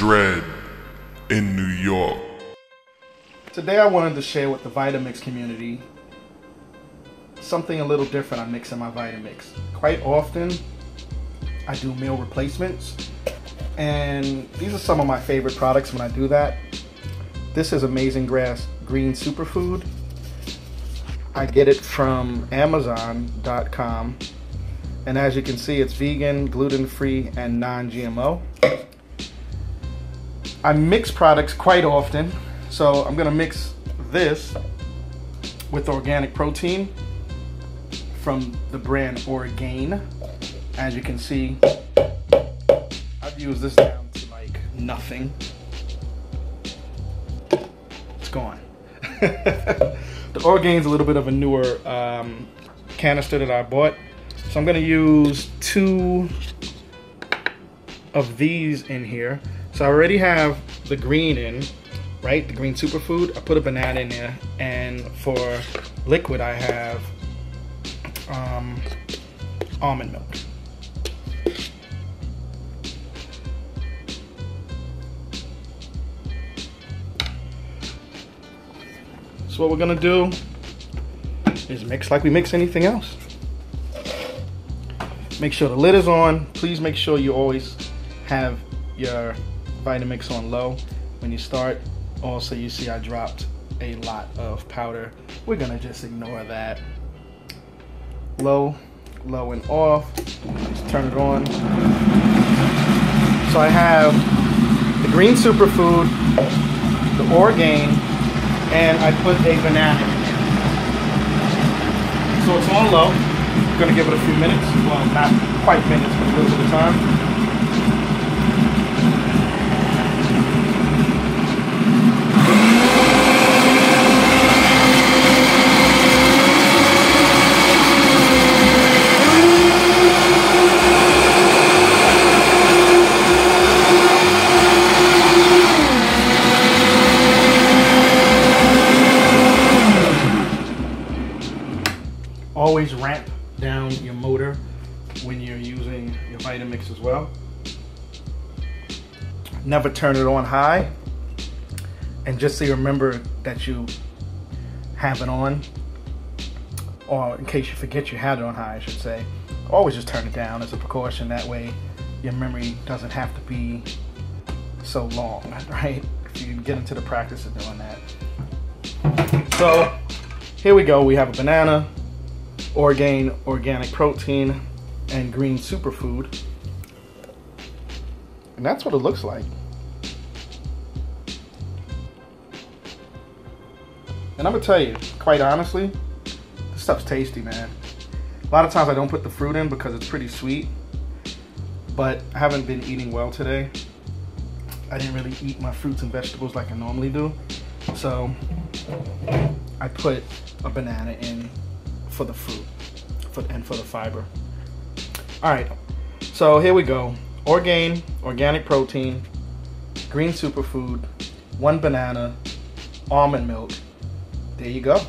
Dread in New York. Today I wanted to share with the Vitamix community something a little different on mixing my Vitamix. Quite often I do meal replacements and these are some of my favorite products when I do that. This is Amazing Grass Green Superfood. I get it from Amazon.com and as you can see it's vegan, gluten-free, and non-GMO. I mix products quite often so I'm gonna mix this with organic protein from the brand Orgain. As you can see, I've used this down to like nothing. It's gone. the Orgain's a little bit of a newer um, canister that I bought. So I'm gonna use two of these in here. So I already have the green in, right? The green superfood. I put a banana in there. And for liquid, I have um, almond milk. So what we're gonna do is mix like we mix anything else. Make sure the lid is on. Please make sure you always have your Vitamix on low when you start. Also, you see I dropped a lot of powder. We're gonna just ignore that. Low, low and off. Just turn it on. So I have the green superfood, the Orgain, and I put a banana. So it's on low. I'm gonna give it a few minutes. Well, not quite minutes, but a little bit of time. Always ramp down your motor when you're using your Vitamix as well. Never turn it on high. And just so you remember that you have it on, or in case you forget you had it on high, I should say, always just turn it down as a precaution. That way your memory doesn't have to be so long, right? If you get into the practice of doing that. So here we go. We have a banana, Orgain organic protein, and green superfood. And that's what it looks like. And I'm gonna tell you, quite honestly, this stuff's tasty, man. A lot of times I don't put the fruit in because it's pretty sweet, but I haven't been eating well today. I didn't really eat my fruits and vegetables like I normally do. So I put a banana in for the fruit for, and for the fiber. All right, so here we go. Orgain, organic protein, green superfood, one banana, almond milk. There you go.